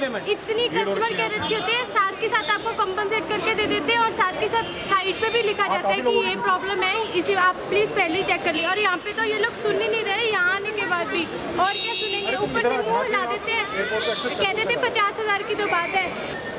Payment इतनी customer care अच्छी होती है साथ के साथ आपको कंपनसेट करके दे देते हैं और साथ के साथ साइड पे भी लिखा जाता है कि ये प्रॉब्लम है इसी आप प्लीज़ पहले ही चेक कर लीजिए और यहाँ पे तो ये लोग सुन ही नहीं रहे यहाँ आने के बाद भी और क्या सुनेंगे ऊपर से मुँह हिला देते हैं। कह देते हैं पचास हज़ार की तो बात है।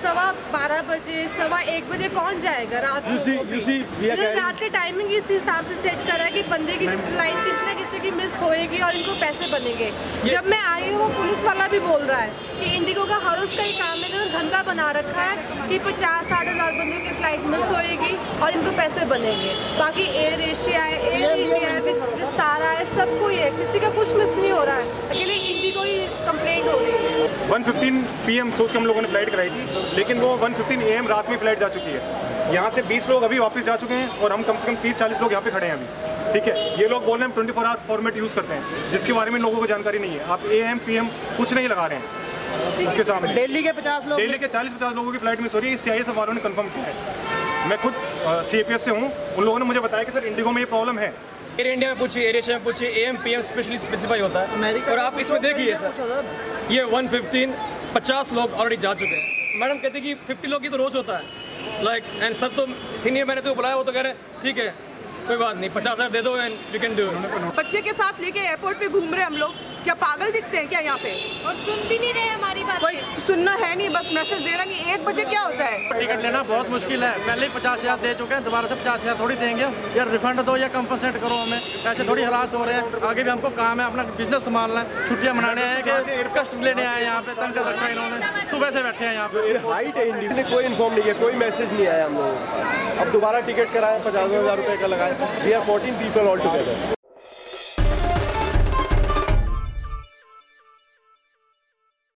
सवा बारह बजे सवा एक बजे कौन जाएगा? रात को carrying- रात के टाइमिंग इस हिसाब से सेट करा है कि बंदे की फ़्लाइट किसी न किसी की मिस होएगी और इनको पैसे बनेंगे। जब मैं आई हूँ वो पुलिस वाला भी बोल रहा है कि इंडिगो का हर उसका ही काम है धंधा बना रखा है कि पचास साठ हज़ार बंदों की फ़्लाइट मिस होएगी और इनको पैसे बनेंगे। बाकी एयर एशिया है एयर इंडिया है विस्तारा है सबको ही है। किसी का कुछ 115 पीएम सोच के हम लोगों ने फ़्लाइट कराई थी लेकिन वो वन 115 एएम रात में फ़्लाइट जा चुकी है। यहाँ से 20 लोग अभी वापस जा चुके हैं और हम कम से कम 30-40 लोग यहाँ पे खड़े हैं अभी। ठीक है ये लोग बोल रहे हैं हम 24 आवर फॉर्मेट यूज़ करते हैं जिसके बारे में लोगों को जानकारी नहीं है। आप ए एम पी एम कुछ नहीं लगा रहे हैं उसके सामने। दिल्ली के पचास लोग दिल्ली के 40-50 लोगों की फ़्लाइट मिस रही है सी आई एस वालों ने कन्फर्म किया है। मैं खुद सी पी एफ़ से हूँ उन लोगों ने मुझे बताया कि सर इंडिगो में ये प्रॉब्लम है। एयर इंडिया में पूछिए एयर एशिया में पूछिए M P M specially specify होता है। अमेरिका और आप इसमें देखिए सर ये 115 50 लोग ऑलरेडी जा चुके हैं। मैडम कहते हैं कि 50 लोग की तो रोज होता है। लाइक एंड सर तो सीनियर मैनेजर को बुलाया वो तो कह रहे हैं ठीक है कोई बात नहीं पचास हज़ार दे दो एंड यू कैन डू बच्चे के साथ लेके एयरपोर्ट पे घूम रहे हम लोग। क्या पागल दिखते हैं क्या यहाँ पे? और सुन भी नहीं रहे हमारी बात। सुनना है नहीं बस मैसेज देना नहीं। एक बजे क्या होता है? टिकट लेना बहुत मुश्किल है। पहले ही पचास हज़ार दे चुके हैं दोबारा से पचास हज़ार थोड़ी देंगे। या रिफंड दो या कंपनसेट करो हमें। ऐसे थोड़ी हरास हो रहे हैं। आगे भी हमको काम है अपना बिज़नेस संभालना है। छुट्टियाँ मनाने आए कि कष्ट लेने आए यहाँ पे तंग कर रखा है इन्होंने। सुबह से बैठे हैं यहाँ पे। हाइट है इंडिया कोई इन्फॉर्म नहीं किया कोई मैसेज नहीं आया हम लोगों को। अब दोबारा टिकट कराएँ पचास हज़ार रुपये का लगाएँ। We are fourteen people all together